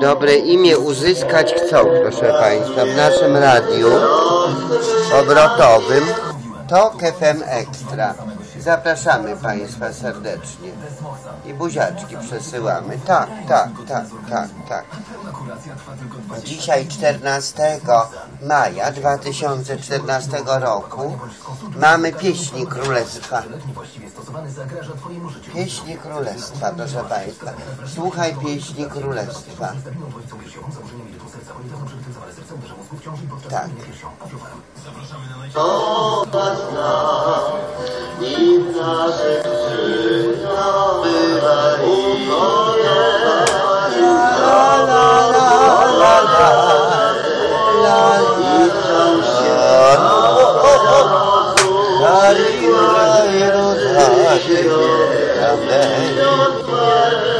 dobre imię uzyskać chcą, proszę Państwa, w naszym radiu obrotowym TOK FM Extra. Zapraszamy Państwa serdecznie. I buziaczki przesyłamy. Tak, tak, tak, tak, tak. Dzisiaj 14 maja 2014 roku mamy pieśni królestwa. Pieśni królestwa, proszę Państwa. Słuchaj pieśni królestwa. Tak. To zna i naszych. La, la, la, la,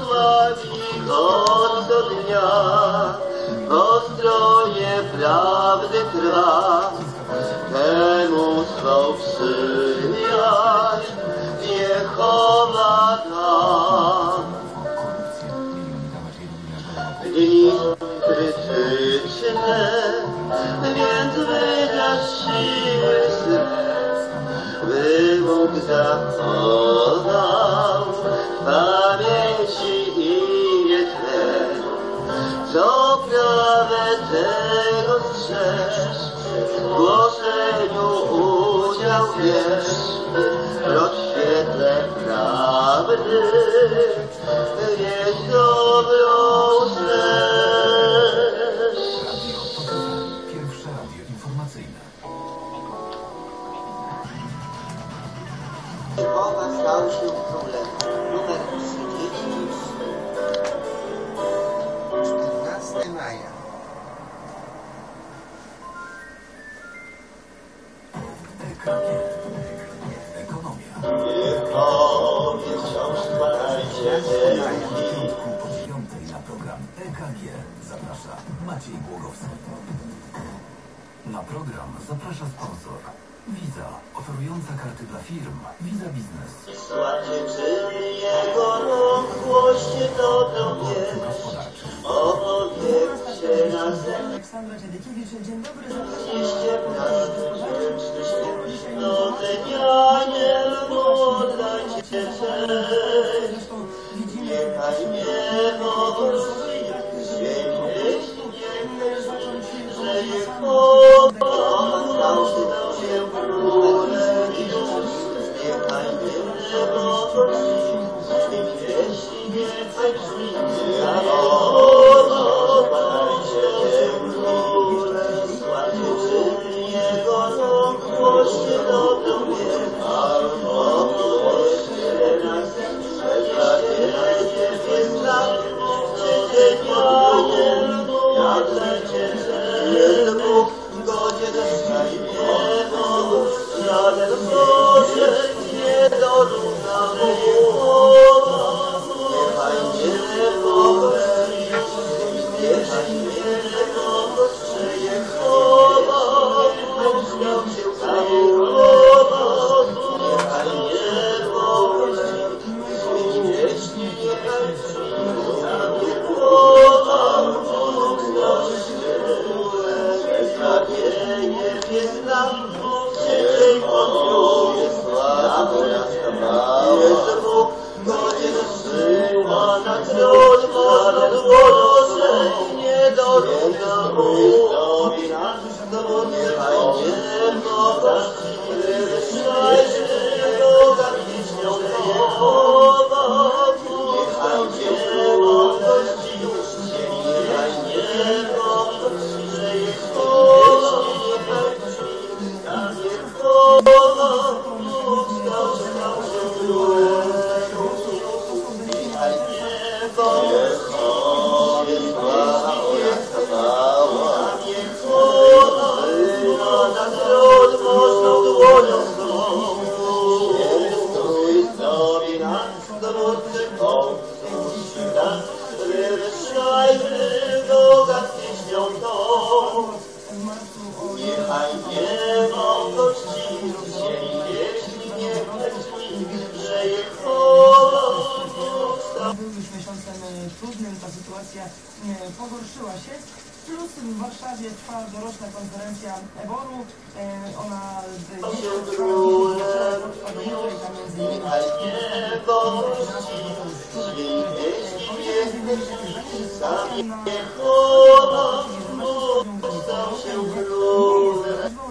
Sławi go co dnia, bo stroje prawdy trwa, temu swą przyjaźń Jehowa da. Dni krytyczne, więc wydasz siły swe, by Bóg zachował w pamięci imię Twe. Co prawe tego strzeż, w głoszeniu udział bierz, lecz świetle prawdy. Wieś dobrą zaprasza sponsor. Wiza, oferująca karty dla firm. Wiza Biznes. Słacie czyn jego rąk, głoście dobrą wieść. Gospodarczy. Opowiedzcie nas, Aleksandra Dziadykiewicz, dzień dobry, zapraszam na cześć.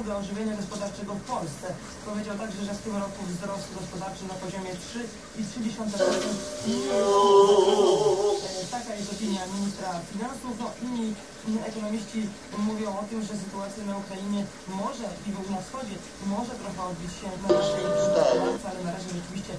Do ożywienia gospodarczego w Polsce. Powiedział także, że w tym roku wzrost gospodarczy na poziomie 3,3%. E, Taka jest opinia ministra finansów. No, mm, ekonomiści mówią o tym, że sytuacja na Ukrainie może i w- na wschodzie może trochę odbić się na naszej gospodarce, ale na razie rzeczywiście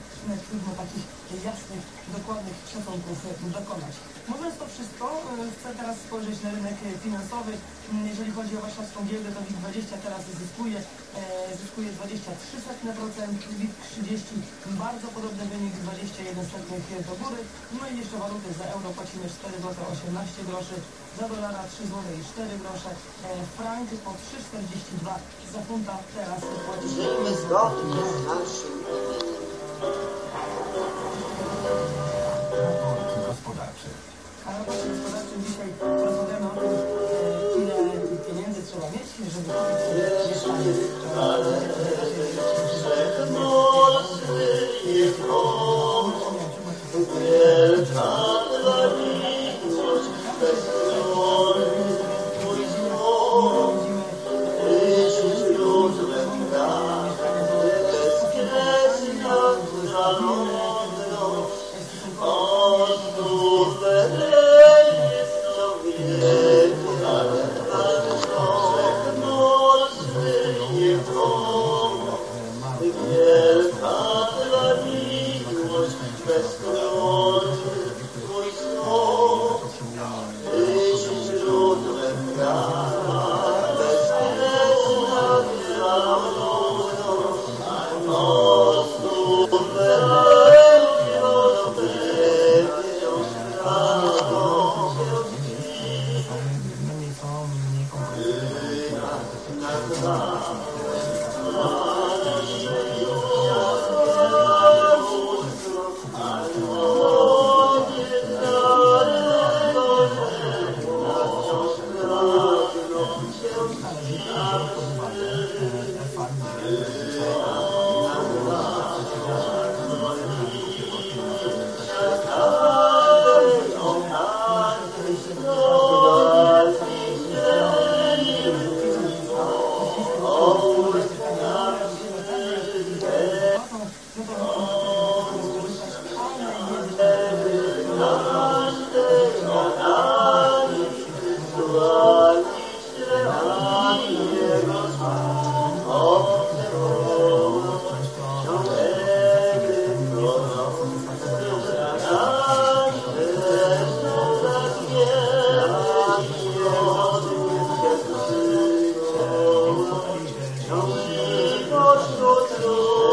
trudno takich jasnych, dokładnych szacunków e, dokonać. Mówiąc to wszystko, e, chcę teraz spojrzeć na rynek finansowy. Mm, Jeżeli chodzi o warszawską giełdę, to WIG20 teraz zyskuje, e, zyskuje 23%, WIG 30 bardzo podobny wynik 21% do góry. No i jeszcze waluty za euro płacimy 4 zł 18 groszy, za dolara 3 zł i 4 grosze, e, frank po 3,42 za funta teraz płaci się 5 zł. zgodnie z naszym Raport gospodarczy. A love. outro.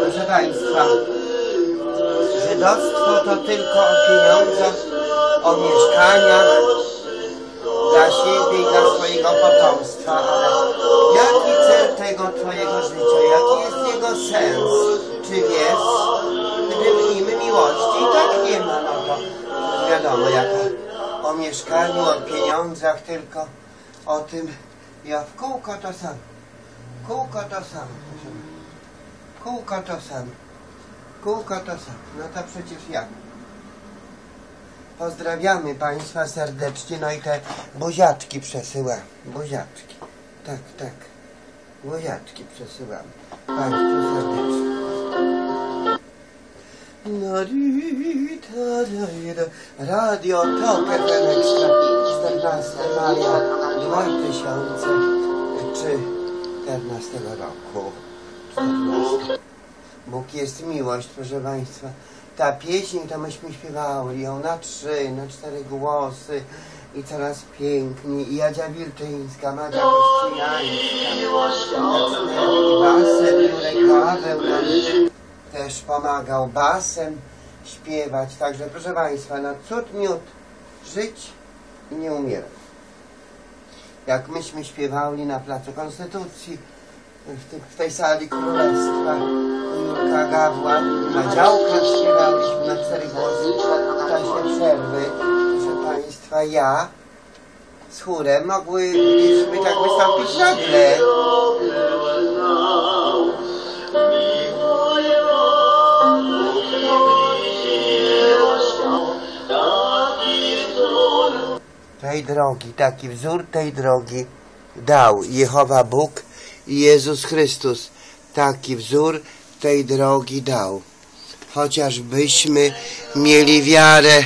Proszę Państwa, żydostwo to tylko o pieniądzach, o mieszkaniach dla siebie i dla swojego potomstwa, ale jaki cel tego Twojego życia, jaki jest jego sens? Czy wiesz, gdy w nim miłości i tak nie ma, no to wiadomo, jaka o mieszkaniu, o pieniądzach, tylko o tym, ja w kółko to samo, kółko to proszę Kółko to samo. Kółko to samo. No to przecież jak? Pozdrawiamy Państwa serdecznie. No i te buziaczki przesyłam. Buziaczki. Tak, tak. Buziaczki przesyłamy. Państwu serdecznie. Radio Tok FM Ekstra 14 maja 2014 roku. 14. Bóg jest miłość, proszę Państwa. Ta pieśń to myśmy śpiewali ją na trzy, na cztery głosy i coraz piękniej. I Jadzia Wilczyńska, Madzia Kościjańska, i basem Jurek Paweł nam też pomagał basem śpiewać. Także proszę Państwa, na cud miód żyć i nie umierać. Jak myśmy śpiewali na Placu Konstytucji, w, tej- sali królestwa Jurka Gawła na działkach śpiewaliśmy na cztery głosy w czasie przerwy. Proszę Państwa, ja z chórem mogłyśmy tak wystąpić nagle. Tej drogi, taki wzór tej drogi dał Jehowa Bóg i Jezus Chrystus. Taki wzór tej drogi dał. Chociażbyśmy mieli wiarę,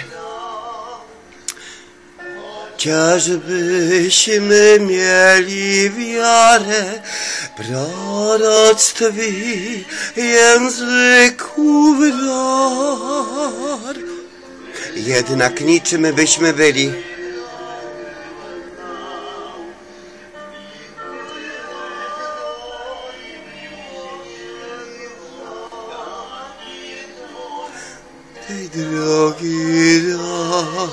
Chociażbyśmy mieli wiarę, proroctwi języków dar. Jednak niczym byśmy byli. Drogi dał,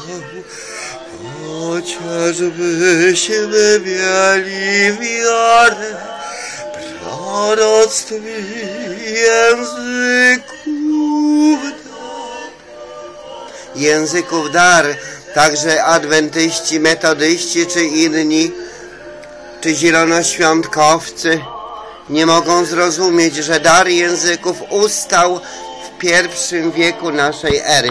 chociażbyśmy mieli wiarę, proroctwi języków dar. Języków dar, także adwentyści, metodyści czy inni czy zielonoświątkowcy nie mogą zrozumieć, że dar języków ustał w pierwszym wieku naszej ery.